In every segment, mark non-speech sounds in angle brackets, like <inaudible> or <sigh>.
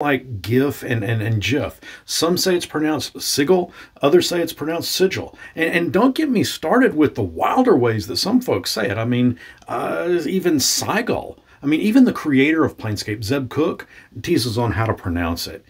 like GIF and, and, and GIF. Some say it's pronounced sigil, others say it's pronounced sigil. And, and don't get me started with the wilder ways that some folks say it. I mean, uh, even sigil. I mean, even the creator of Planescape, Zeb Cook, teases on how to pronounce it.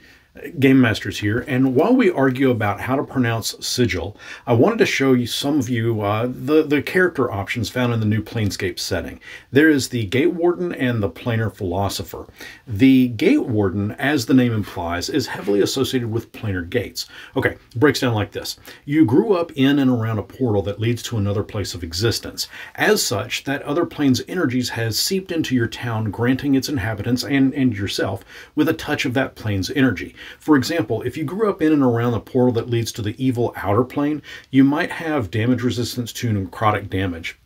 Game Masters here, and while we argue about how to pronounce sigil, I wanted to show you some of you uh, the, the character options found in the new Planescape setting. There is the Gate Warden and the Planar Philosopher. The Gate Warden, as the name implies, is heavily associated with planar gates. Okay, breaks down like this. You grew up in and around a portal that leads to another place of existence. As such, that other plane's energies has seeped into your town, granting its inhabitants and, and yourself with a touch of that plane's energy. For example, if you grew up in and around the portal that leads to the evil outer plane, you might have damage resistance to necrotic damage.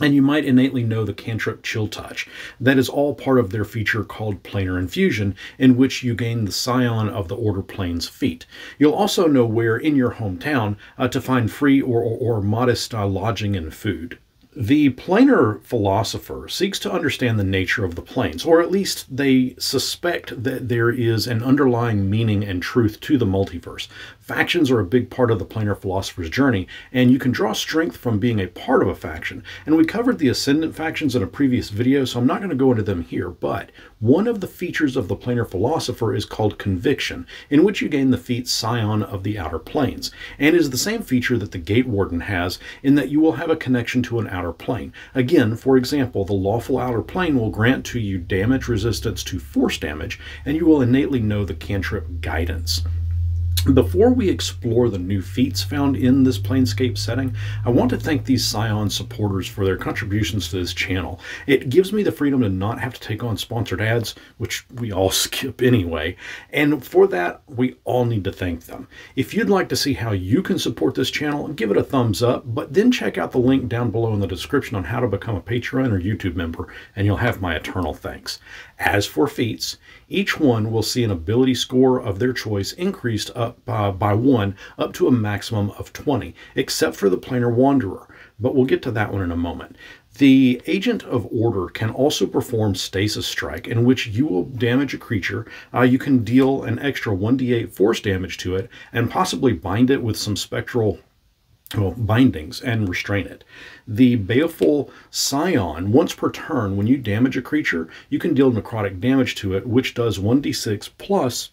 And you might innately know the cantrip Chill Touch. That is all part of their feature called Planar Infusion, in which you gain the Scion of the Outer Planes feat. You'll also know where in your hometown uh, to find free or, or, or modest uh, lodging and food. The planar philosopher seeks to understand the nature of the planes, or at least they suspect that there is an underlying meaning and truth to the multiverse. Factions are a big part of the planar philosopher's journey, and you can draw strength from being a part of a faction. And we covered the Ascendant factions in a previous video, so I'm not going to go into them here, but one of the features of the planar philosopher is called conviction, in which you gain the feat Scion of the Outer Planes, and is the same feature that the Gate Warden has, in that you will have a connection to an outer plane. Again, for example, the lawful outer plane will grant to you damage resistance to force damage, and you will innately know the cantrip guidance. Before we explore the new feats found in this Planescape setting, I want to thank these Scion supporters for their contributions to this channel. It gives me the freedom to not have to take on sponsored ads, which we all <laughs> skip anyway, and for that, we all need to thank them. If you'd like to see how you can support this channel, give it a thumbs up, but then check out the link down below in the description on how to become a Patreon or YouTube member, and you'll have my eternal thanks. As for feats, each one will see an ability score of their choice increased up uh, by one up to a maximum of 20, except for the Planar Wanderer, but we'll get to that one in a moment. The Agent of Order can also perform Stasis Strike, in which you will damage a creature. Uh, you can deal an extra 1d8 force damage to it, and possibly bind it with some spectral well, bindings and restrain it. The Baleful Scion, once per turn, when you damage a creature, you can deal necrotic damage to it, which does 1d6 plus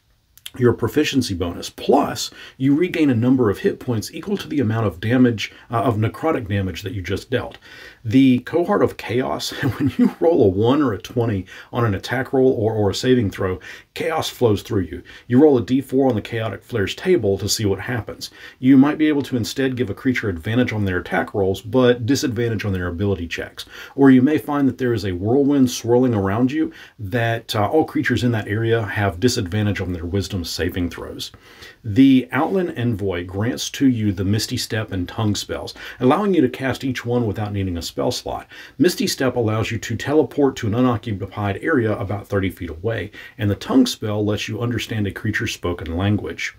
your proficiency bonus. Plus, you regain a number of hit points equal to the amount of damage, uh, of necrotic damage that you just dealt. The Cohort of Chaos, <laughs> when you roll a 1 or a 20 on an attack roll or, or a saving throw, chaos flows through you. You roll a d4 on the Chaotic Flares table to see what happens. You might be able to instead give a creature advantage on their attack rolls, but disadvantage on their ability checks. Or you may find that there is a whirlwind swirling around you that uh, all creatures in that area have disadvantage on their wisdom saving throws. The Outland Envoy grants to you the Misty Step and Tongue spells, allowing you to cast each one without needing a spell slot. Misty Step allows you to teleport to an unoccupied area about 30 feet away, and the Tongue spell lets you understand a creature's spoken language.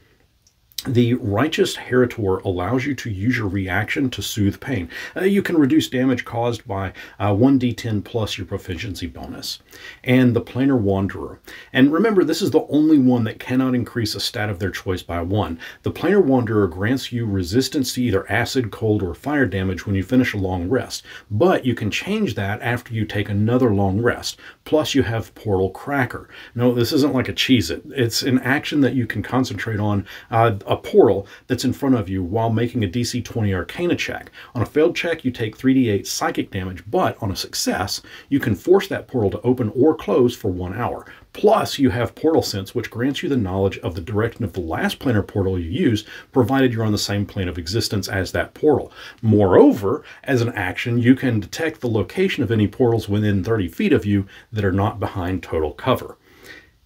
The Righteous Heritor allows you to use your reaction to soothe pain. Uh, you can reduce damage caused by uh, 1d10 plus your proficiency bonus. And the Planar Wanderer. And remember, this is the only one that cannot increase a stat of their choice by one. The Planar Wanderer grants you resistance to either acid, cold, or fire damage when you finish a long rest. But you can change that after you take another long rest. Plus, you have Portal Cracker. No, this isn't like a Cheez-It. It's an action that you can concentrate on uh, a portal that's in front of you while making a DC 20 Arcana check. On a failed check, you take 3d8 psychic damage, but on a success, you can force that portal to open or close for one hour. Plus, you have Portal Sense, which grants you the knowledge of the direction of the last planar portal you use, provided you're on the same plane of existence as that portal. Moreover, as an action, you can detect the location of any portals within 30 feet of you that are not behind total cover.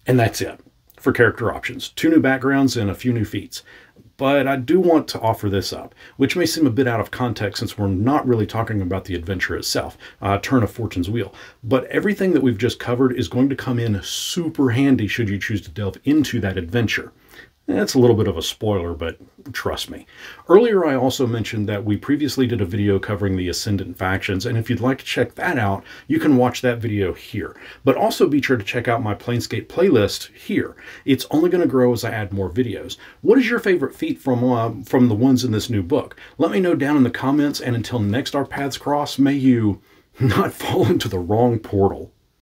And that's it for character options. Two new backgrounds and a few new feats. But I do want to offer this up, which may seem a bit out of context since we're not really talking about the adventure itself, uh, Turn of Fortune's Wheel. But everything that we've just covered is going to come in super handy should you choose to delve into that adventure. That's a little bit of a spoiler, but trust me. Earlier, I also mentioned that we previously did a video covering the Ascendant factions, and if you'd like to check that out, you can watch that video here. But also be sure to check out my Planescape playlist here. It's only going to grow as I add more videos. What is your favorite feat from, uh, from the ones in this new book? Let me know down in the comments, and until next our paths cross, may you <laughs> not fall into the wrong portal.